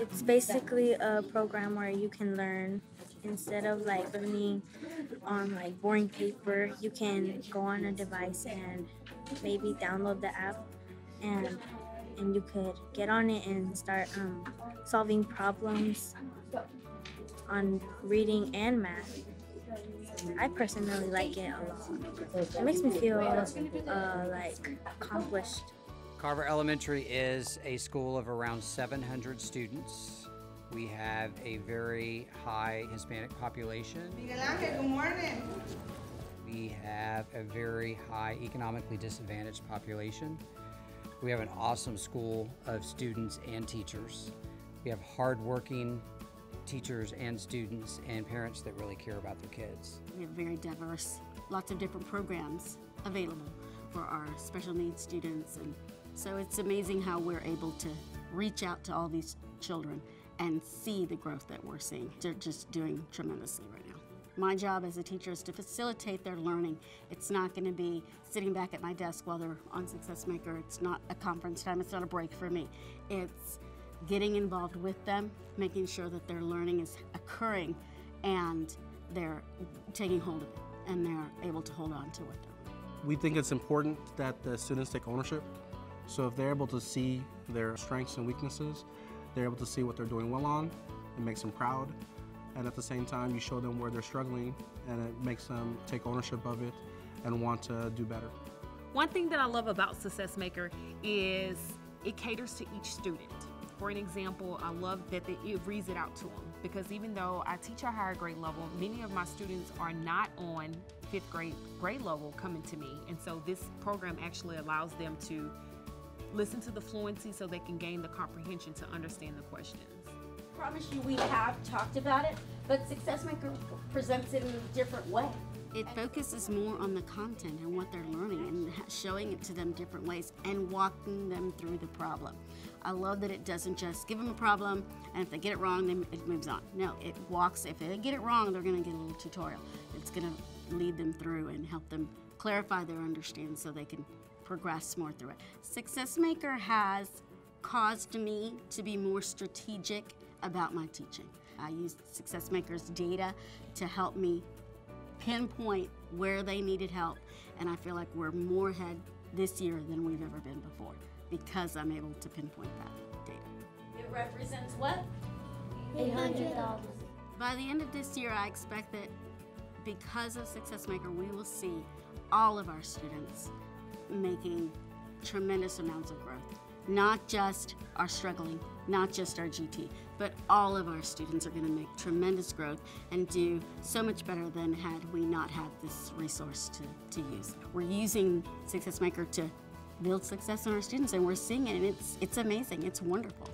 It's basically a program where you can learn instead of like learning on like boring paper, you can go on a device and maybe download the app and and you could get on it and start um, solving problems on reading and math. I personally like it a lot. It makes me feel uh, like accomplished. Carver Elementary is a school of around 700 students. We have a very high Hispanic population. Miguel Angel, good morning. We have a very high economically disadvantaged population. We have an awesome school of students and teachers. We have hardworking teachers and students and parents that really care about their kids. We have very diverse, lots of different programs available for our special needs students. And so it's amazing how we're able to reach out to all these children and see the growth that we're seeing. They're just doing tremendously right now. My job as a teacher is to facilitate their learning. It's not going to be sitting back at my desk while they're on SuccessMaker. It's not a conference time. It's not a break for me. It's getting involved with them, making sure that their learning is occurring and they're taking hold of it and they're able to hold on to it. We think it's important that the students take ownership. So if they're able to see their strengths and weaknesses, they're able to see what they're doing well on, it makes them proud. And at the same time, you show them where they're struggling and it makes them take ownership of it and want to do better. One thing that I love about SuccessMaker is it caters to each student. For an example, I love that it reads it out to them because even though I teach a higher grade level, many of my students are not on fifth grade grade level coming to me. And so this program actually allows them to listen to the fluency so they can gain the comprehension to understand the questions. I promise you we have talked about it, but SuccessMaker presents it in a different way. It focuses more on the content and what they're learning and showing it to them different ways and walking them through the problem. I love that it doesn't just give them a problem and if they get it wrong, then it moves on. No, it walks, if they get it wrong, they're gonna get a little tutorial. It's gonna lead them through and help them clarify their understanding so they can progress more through it. SuccessMaker has caused me to be more strategic about my teaching. I use SuccessMaker's data to help me pinpoint where they needed help, and I feel like we're more ahead this year than we've ever been before because I'm able to pinpoint that data. It represents what? $800. By the end of this year, I expect that because of SuccessMaker, we will see all of our students making tremendous amounts of growth. Not just our struggling, not just our GT, but all of our students are going to make tremendous growth and do so much better than had we not had this resource to, to use. We're using SuccessMaker to build success in our students and we're seeing it and it's, it's amazing, it's wonderful.